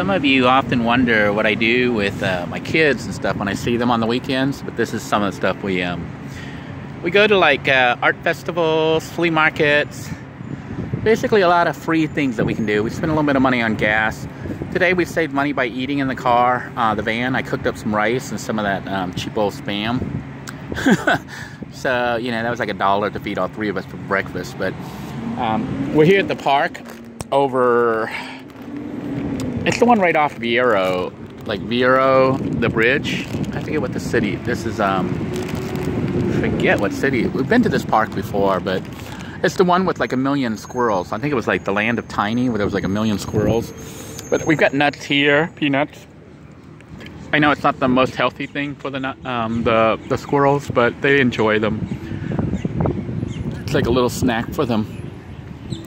Some of you often wonder what I do with uh, my kids and stuff when I see them on the weekends, but this is some of the stuff we um we go to like uh, art festivals, flea markets, basically a lot of free things that we can do. We spend a little bit of money on gas. Today we saved money by eating in the car, uh, the van. I cooked up some rice and some of that um, cheap old spam. so, you know, that was like a dollar to feed all three of us for breakfast. But um, we're here at the park over, it's the one right off Vieiro, like Vieiro, the bridge. I forget what the city, this is, um, forget what city. We've been to this park before, but it's the one with like a million squirrels. I think it was like the land of Tiny, where there was like a million squirrels. But we've got nuts here, peanuts. I know it's not the most healthy thing for the um, the the squirrels, but they enjoy them. It's like a little snack for them.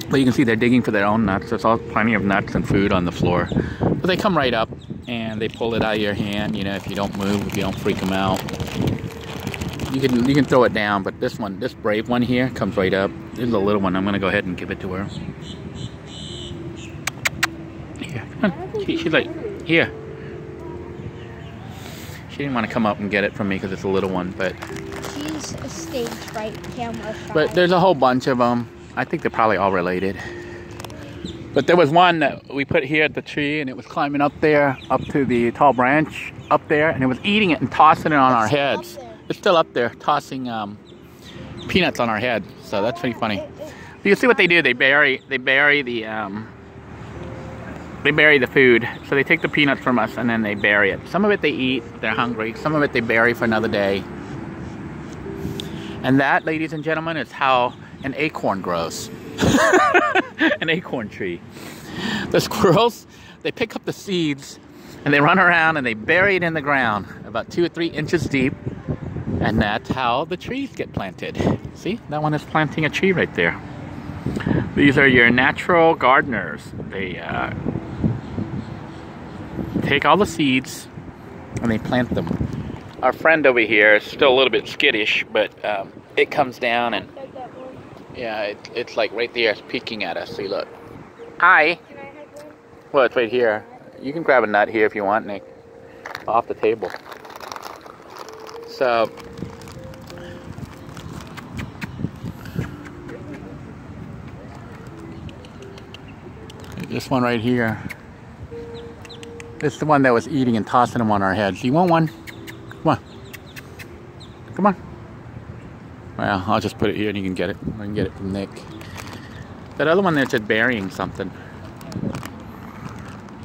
But you can see they're digging for their own nuts. There's all plenty of nuts and food on the floor. But they come right up and they pull it out of your hand. You know, if you don't move, if you don't freak them out, you can you can throw it down. But this one, this brave one here, comes right up. This is a little one. I'm gonna go ahead and give it to her. She, she's like, here. She didn't want to come up and get it from me because it's a little one, but... She's a stage fright camera shy. But there's a whole bunch of them. I think they're probably all related. But there was one that we put here at the tree, and it was climbing up there, up to the tall branch up there, and it was eating it and tossing it on it's our heads. It's still up there, tossing um, peanuts on our head. So that's pretty funny. You see what they do? They bury, they bury the um, they bury the food. So they take the peanuts from us and then they bury it. Some of it they eat, they're hungry. Some of it they bury for another day. And that, ladies and gentlemen, is how an acorn grows. an acorn tree. The squirrels, they pick up the seeds and they run around and they bury it in the ground about two or three inches deep. And that's how the trees get planted. See, that one is planting a tree right there. These are your natural gardeners. They uh, take all the seeds and they plant them. Our friend over here is still a little bit skittish, but um, it comes down and yeah, it, it's like right there, it's peeking at us. See, look. Hi. Well, it's right here. You can grab a nut here if you want, Nick. Off the table. So, this one right here. It's the one that was eating and tossing them on our heads. You want one? Come on. Come on. Well, I'll just put it here and you can get it. I can get it from Nick. That other one there said burying something.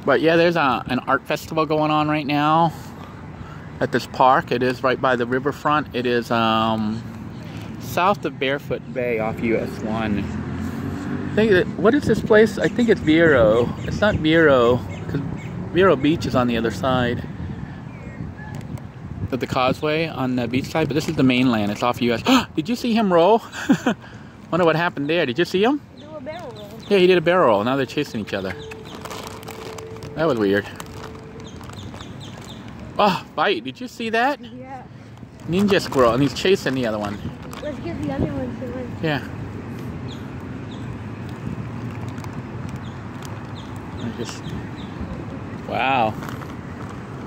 But yeah, there's a, an art festival going on right now at this park. It is right by the riverfront. It is um, south of Barefoot Bay off US 1. I think that, what is this place? I think it's Vieiro. It's not Vieiro, because Vero Beach is on the other side of the causeway on the beach side, but this is the mainland. It's off US. did you see him roll? Wonder what happened there. Did you see him? Do a barrel roll. Yeah, he did a barrel roll. Now they're chasing each other. That was weird. Oh, bite. Did you see that? Yeah. Ninja squirrel, and he's chasing the other one. Let's give the other one. Yeah. I just, wow.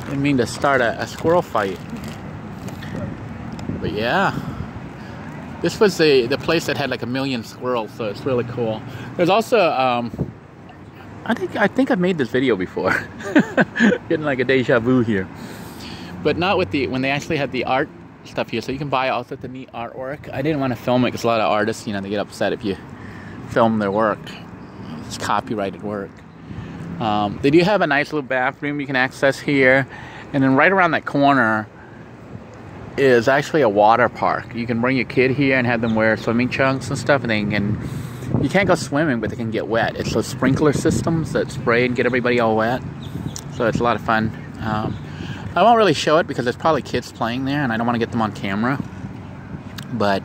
Didn't mean to start a, a squirrel fight. But yeah. This was the, the place that had like a million squirrels, so it's really cool. There's also, um, I think I think I've made this video before. Getting like a deja vu here. But not with the, when they actually had the art stuff here. So you can buy also the neat artwork. I didn't want to film it because a lot of artists, you know, they get upset if you film their work. It's copyrighted work. Um, they do have a nice little bathroom you can access here. And then right around that corner is actually a water park. You can bring your kid here and have them wear swimming trunks and stuff, and they can. You can't go swimming, but they can get wet. It's those sprinkler systems that spray and get everybody all wet. So it's a lot of fun. Um, I won't really show it because there's probably kids playing there, and I don't want to get them on camera. But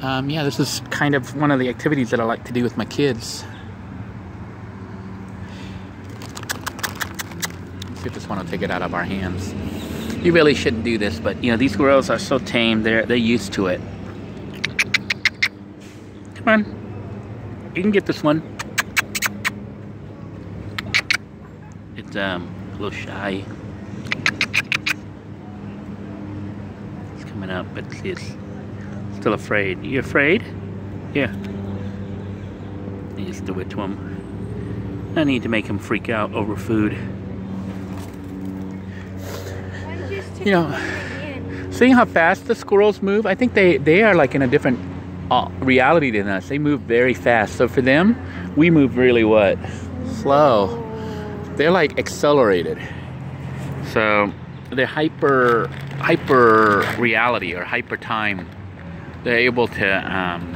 um, yeah, this is kind of one of the activities that I like to do with my kids. See if this one will take it out of our hands. You really shouldn't do this, but you know these squirrels are so tame; they're they're used to it. Come on, you can get this one. It's um, a little shy. It's coming up, but it's still afraid. You afraid? Yeah. You just do it to him. I need to make him freak out over food. One just took You know. Seeing how fast the squirrels move, I think they, they are like in a different uh, reality than us. They move very fast. So for them, we move really what? Slow. They're like accelerated. So they're hyper hyper reality or hyper time. They're able to um,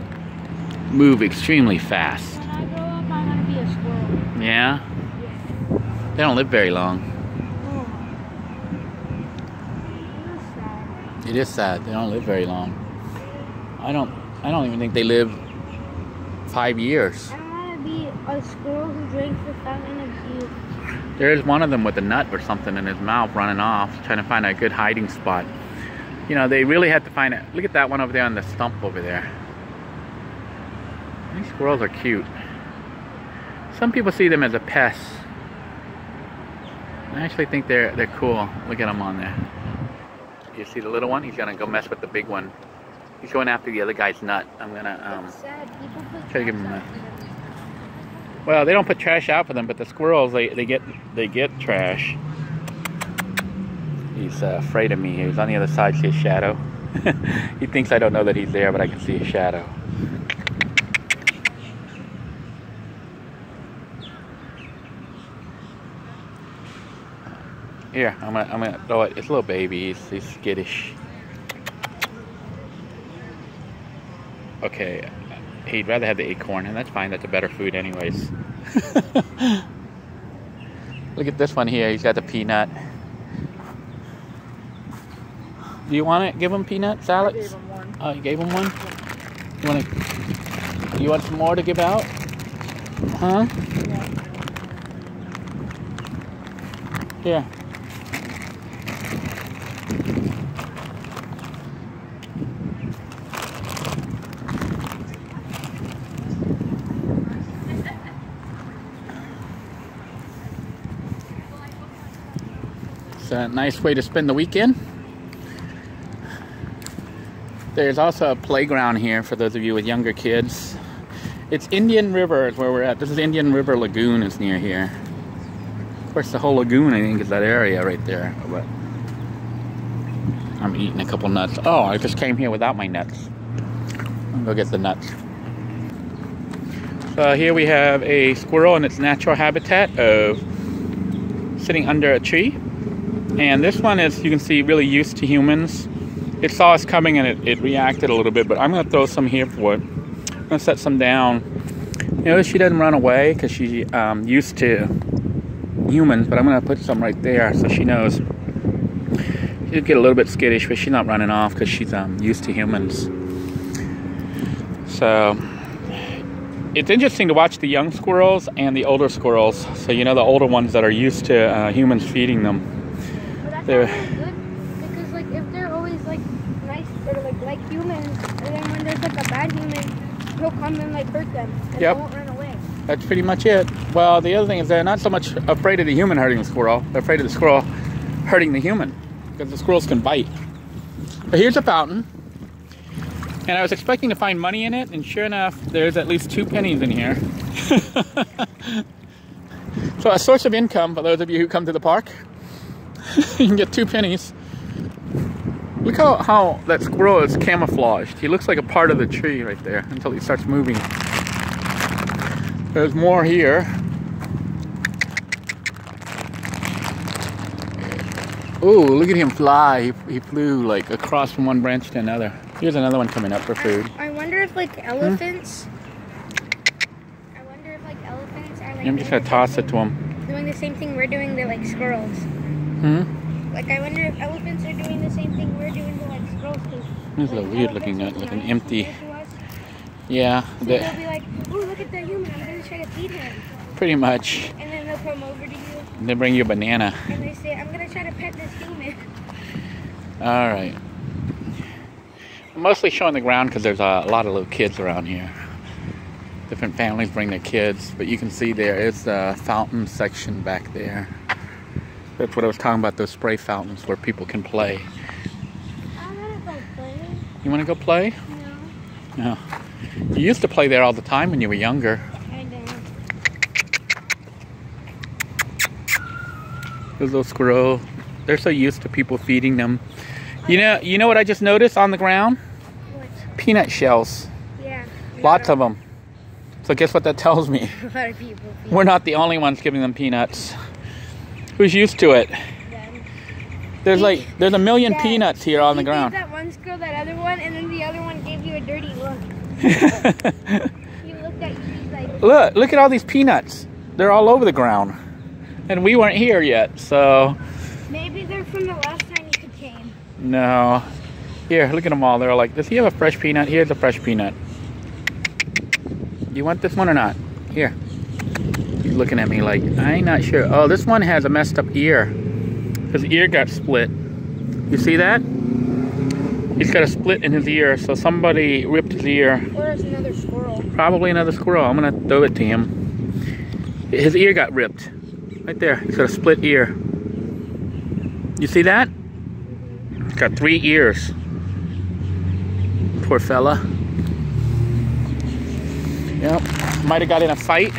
move extremely fast. When I grow up, I want to be a squirrel. Yeah, Yeah. they don't live very long. It was sad. It is sad. They don't live very long. I don't. I don't even think they live five years. I want to be a squirrel who drinks the fountain of youth. There is one of them with a nut or something in his mouth running off, trying to find a good hiding spot. You know, they really had to find it. Look at that one over there on the stump over there. These squirrels are cute. Some people see them as a pest. I actually think they're they're cool. Look at them on there. You see the little one? He's gonna go mess with the big one. He's going after the other guy's nut. I'm gonna um, try to give him a-. Well, they don't put trash out for them, but the squirrels they, they get they get trash. He's uh, afraid of me. He's on the other side. See his shadow. he thinks I don't know that he's there, but I can see his shadow. Here, I'm gonna I'm gonna throw it. It's a little baby. He's, he's skittish. Okay, he'd rather have the acorn, and that's fine. That's a better food, anyways. Look at this one here. He's got the peanut. Do you want to give him peanut salads? Oh, you gave him one. You want to? You want some more to give out? Huh? Here. A nice way to spend the weekend. There's also a playground here for those of you with younger kids. It's Indian River is where we're at. This is Indian River Lagoon is near here. Of course, the whole lagoon I think is that area right there. But I'm eating a couple nuts. Oh, I just came here without my nuts. I'll go get the nuts. So here we have a squirrel in its natural habitat of sitting under a tree. And this one is, you can see, really used to humans. It saw us coming and it, it reacted a little bit, but I'm going to throw some here for it. I'm going to set some down. You notice she doesn't run away because she's um, used to humans, but I'm going to put some right there so she knows. She'll get a little bit skittish, but she's not running off because she's um, used to humans. So it's interesting to watch the young squirrels and the older squirrels. So you know the older ones that are used to uh, humans feeding them. They're- good because like if they're always like nice or like like humans, and then when there's like a bad human, he'll come and like hurt them, and Yep. they won't run away. That's pretty much it. Well, the other thing is they're not so much afraid of the human hurting the squirrel. They're afraid of the squirrel hurting the human because the squirrels can bite. But here's a fountain. And I was expecting to find money in it, and sure enough, there's at least two pennies in here. so a source of income for those of you who come to the park. you can get two pennies. Look how, how that squirrel is camouflaged. He looks like a part of the tree right there until he starts moving. There's more here. Ooh, look at him fly. He, he flew like across from one branch to another. Here's another one coming up for food. I wonder if like hmm? elephants. I wonder if like elephants are like I'm just gonna toss it to him. Doing the same thing we're doing they're like squirrels. Hmm? Like I wonder if elephants are doing the same thing we're doing to like squirrels. This is a like, weird looking nut, elephants like an empty. to. Yeah, So the, they'll be like, "Ooh, look at that human! I'm gonna try to feed him." pretty much. And then they'll come over to you They bring you a banana. and they say, "I'm gonna try to pet this human." All right. I'm mostly showing the ground because there's a lot of little kids around here. Different families bring their kids, but you can see there is the fountain section back there. That's what I was talking about, those spray fountains where people can play. I wanna go play. You want to go play? No, No. You used to play there all the time when you were younger. I don't. Those little squirrel, they're so used to people feeding them. You know, you know what I just noticed on the ground? What? Peanut shells. Yeah. Lots of them. So guess what that tells me? A lot of people We're not the only ones giving them peanuts. Who's used to it? them. There's like there's a million peanuts here on the ground. that one squirrel that other one, and then the other one gave you a dirty look. He looked at you like, look, look at all these peanuts. They're all over the ground. And we weren't here yet, so maybe they're from the last time you came. no. Here, look at them all. They're like, does he have a fresh peanut? Here's a fresh peanut. You want this one or not? Here. Looking at me like, I ain't not sure. Oh, this one has a messed up ear. His ear got split. You see that? He's got a split in his ear, so somebody ripped his ear. Another squirrel. Probably another squirrel. I'm gonna throw it to him. His ear got ripped. Right there. He's got a split ear. You see that? He's got three ears. Poor fella. Yep. Might have got in a fight.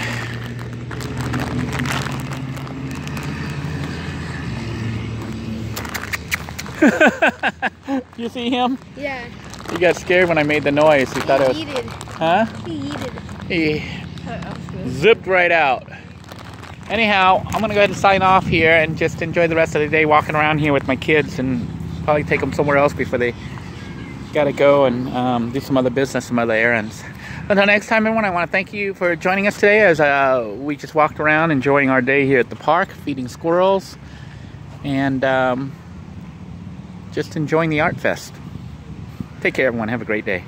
you see him? Yeah. He got scared when I made the noise. He thought it was. He. Huh? He yeeted. He zipped right out. Anyhow, I'm gonna go ahead and sign off here and just enjoy the rest of the day walking around here with my kids and probably take them somewhere else before they gotta go and um, do some other business, some other errands. Until next time, everyone, I want to thank you for joining us today as uh, we just walked around enjoying our day here at the park, feeding squirrels, and um, just enjoying the Art Fest. Take care, everyone. Have a great day.